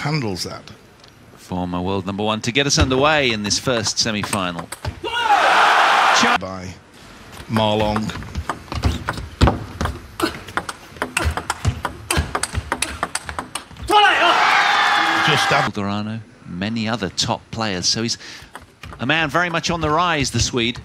handles that? Former world number one to get us underway in this first semi-final. By Ma Long. Just Dorano, many other top players. So he's a man very much on the rise, the Swede.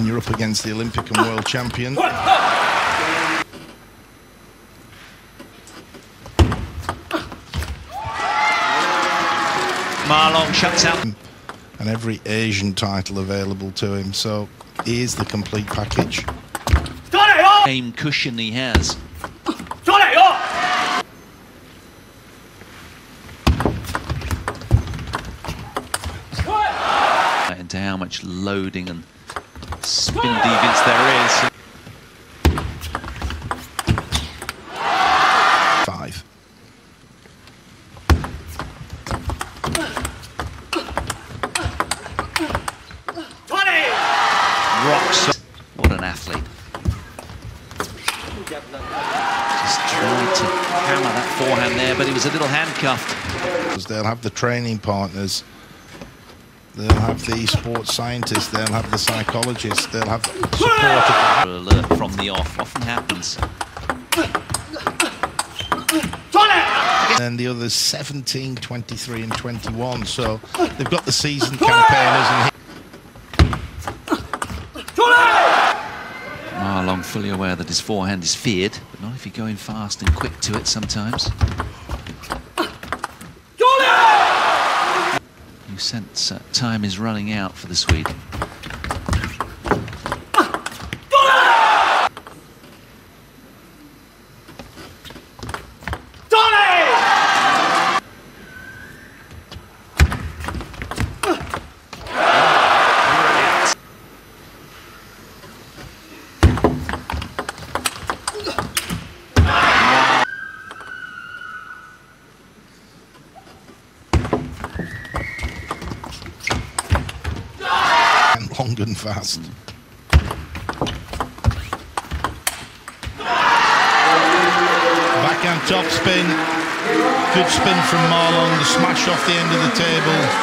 When you're up against the Olympic and world champion. Ma Long shuts out. and every Asian title available to him. So he is the complete package. Game cushion he has. Into how much loading and spin deviance there is. Five. Rocks. What an athlete. Just tried to hammer that forehand there, but he was a little handcuffed. Because They'll have the training partners. They'll have the sports scientists. They'll have the psychologists. They'll have support. Alert from the off often happens. And the others 17, 23 and 21. So they've got the seasoned campaigners and Ma Long fully aware that his forehand is feared, but not if you go in fast and quick to it sometimes. Sense uh, time is running out for the Swede. and long and fast. Backhand top spin. Good spin from Ma Long. The smash off the end of the table.